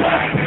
Let's